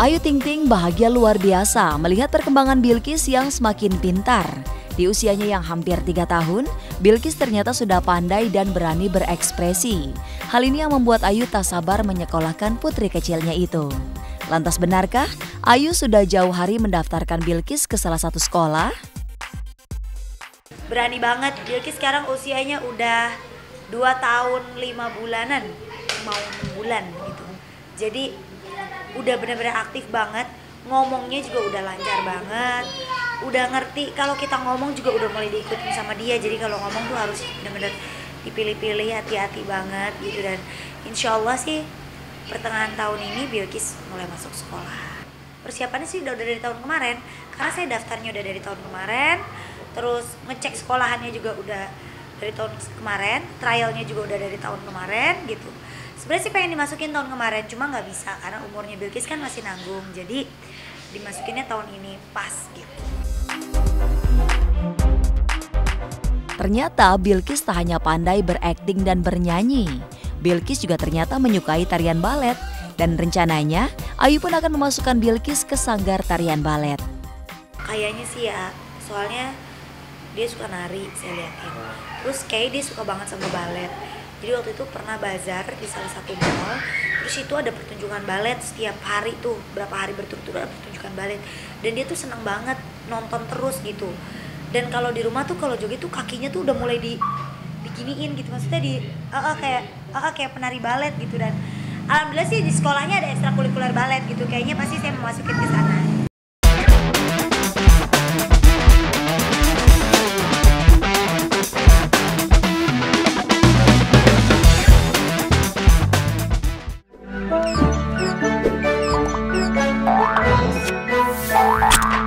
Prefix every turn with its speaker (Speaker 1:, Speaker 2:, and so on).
Speaker 1: Ayu Ting Ting bahagia luar biasa melihat perkembangan Bilkis yang semakin pintar. Di usianya yang hampir tiga tahun, Bilkis ternyata sudah pandai dan berani berekspresi. Hal ini yang membuat Ayu tak sabar menyekolahkan putri kecilnya itu. Lantas benarkah Ayu sudah jauh hari mendaftarkan Bilkis ke salah satu sekolah?
Speaker 2: Berani banget, Bilkis sekarang usianya udah 2 tahun 5 bulanan, mau 6 bulan gitu. Jadi udah bener-bener aktif banget ngomongnya juga udah lancar banget udah ngerti kalau kita ngomong juga udah mulai diikutin sama dia jadi kalau ngomong tuh harus bener-bener dipilih-pilih hati-hati banget gitu. Dan insya Allah sih pertengahan tahun ini Bilkis mulai masuk sekolah. Persiapannya sih udah dari tahun kemarin karena saya daftarnya udah dari tahun kemarin terus ngecek sekolahannya juga udah dari tahun kemarin trialnya juga udah dari tahun kemarin gitu sebenarnya sih pengen dimasukin tahun kemarin cuma nggak bisa karena umurnya Bilkis kan masih nanggung jadi dimasukinnya tahun ini pas gitu
Speaker 1: Ternyata Bilkis tak hanya pandai berakting dan bernyanyi. Bilkis juga ternyata menyukai tarian balet dan rencananya Ayu pun akan memasukkan Bilkis ke sanggar tarian balet.
Speaker 2: Kayaknya sih ya, soalnya dia suka nari saya liatin. Terus kayak dia suka banget sama balet jadi waktu itu pernah bazar di salah satu mall terus itu ada pertunjukan balet setiap hari tuh berapa hari berturut-turut ada pertunjukan balet. Dan dia tuh seneng banget nonton terus gitu. Dan kalau di rumah tuh kalau joget tuh kakinya tuh udah mulai di diginiin gitu. Maksudnya di uh, uh, kayak uh, kayak penari balet gitu. Dan alhamdulillah sih di sekolahnya ada ekstrakurikuler balet gitu. Kayaknya pasti saya mau masukin ke sana Música